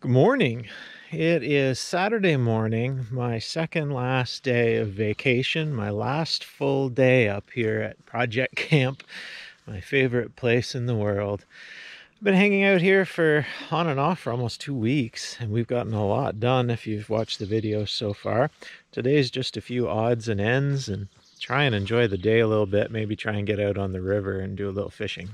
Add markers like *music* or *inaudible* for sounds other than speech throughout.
Good morning. It is Saturday morning, my second last day of vacation, my last full day up here at Project *laughs* Camp, my favorite place in the world. I've been hanging out here for on and off for almost two weeks, and we've gotten a lot done if you've watched the videos so far. Today's just a few odds and ends and try and enjoy the day a little bit, maybe try and get out on the river and do a little fishing.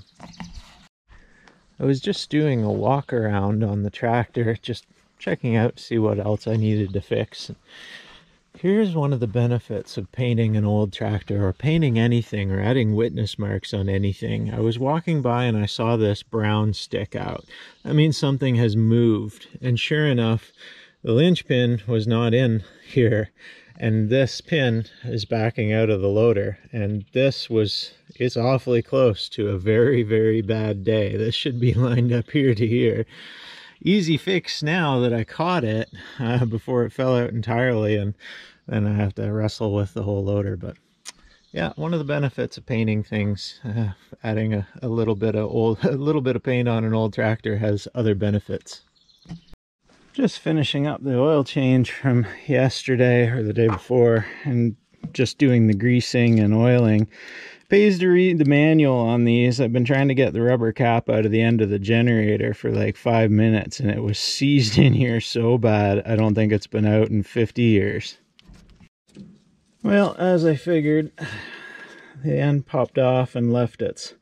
I was just doing a walk around on the tractor, just checking out to see what else I needed to fix. Here's one of the benefits of painting an old tractor or painting anything or adding witness marks on anything. I was walking by and I saw this brown stick out. That means something has moved. And sure enough, the linchpin was not in here and this pin is backing out of the loader. And this was it's awfully close to a very very bad day. This should be *laughs* lined up here to here. Easy fix now that i caught it uh, before it fell out entirely and then i have to wrestle with the whole loader. But yeah one of the benefits of painting things uh, adding a, a little bit of old *laughs* a little bit of paint on an old tractor has other benefits just finishing up the oil change from yesterday or the day before and just doing the greasing and oiling. Pays to read the manual on these. I've been trying to get the rubber cap out of the end of the generator for like five minutes and it was seized in here so bad i don't think it's been out in 50 years. Well as i figured the end popped off and left its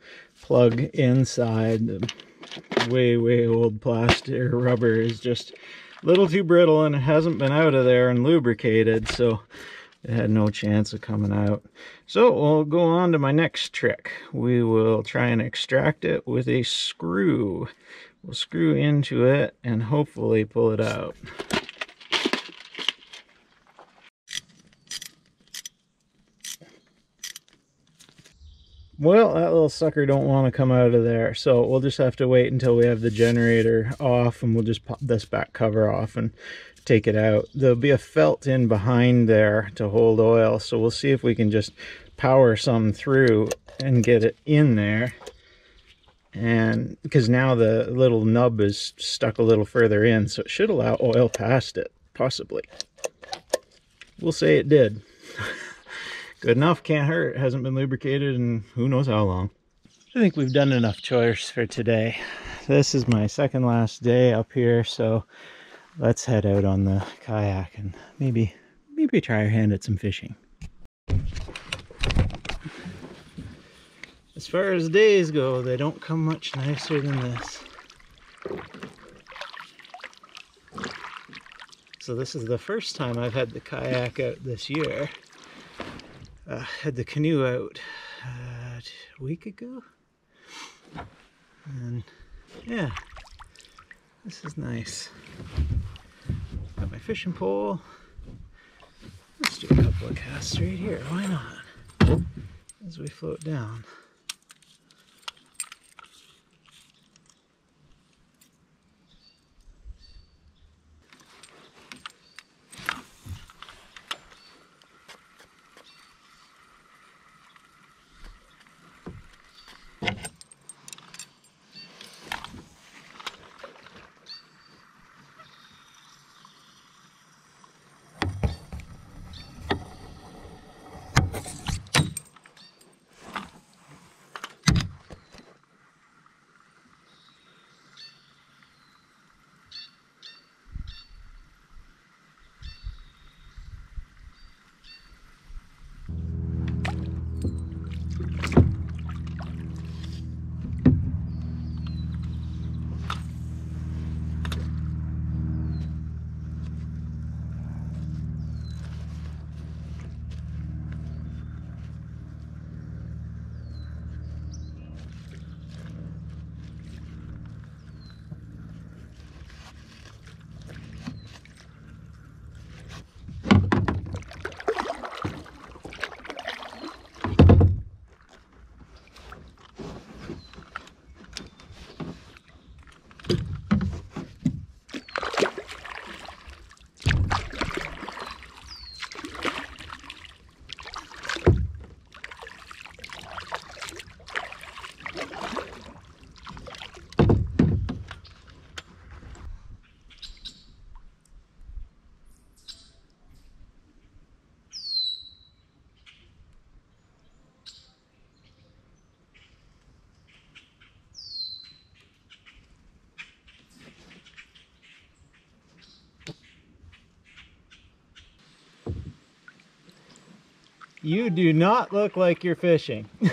plug inside the way way old plastic or rubber is just a little too brittle and it hasn't been out of there and lubricated so it had no chance of coming out. So we'll go on to my next trick. We will try and extract it with a screw. We'll screw into it and hopefully pull it out Well, that little sucker don't want to come out of there, so we'll just have to wait until we have the generator off, and we'll just pop this back cover off and take it out. There'll be a felt in behind there to hold oil, so we'll see if we can just power some through and get it in there. And because now the little nub is stuck a little further in, so it should allow oil past it, possibly. We'll say it did. *laughs* good enough can't hurt. Hasn't been lubricated and who knows how long. I think we've done enough chores for today. This is my second last day up here so let's head out on the kayak and maybe maybe try our hand at some fishing. As far as days go they don't come much nicer than this. So this is the first time I've had the kayak out this year uh, had the canoe out uh, a week ago. And yeah, this is nice. Got my fishing pole. Let's do a couple of casts right here. Why not? As we float down. You do not look like you're fishing. *laughs*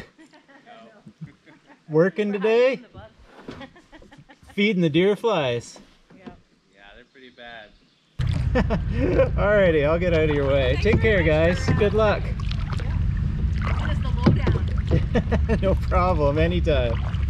Working today? *laughs* Feeding the deer flies. Yeah, they're pretty bad. *laughs* Alrighty, I'll get out of your way. Thanks Take care, guys. Good luck. Give us the lowdown. no problem, anytime.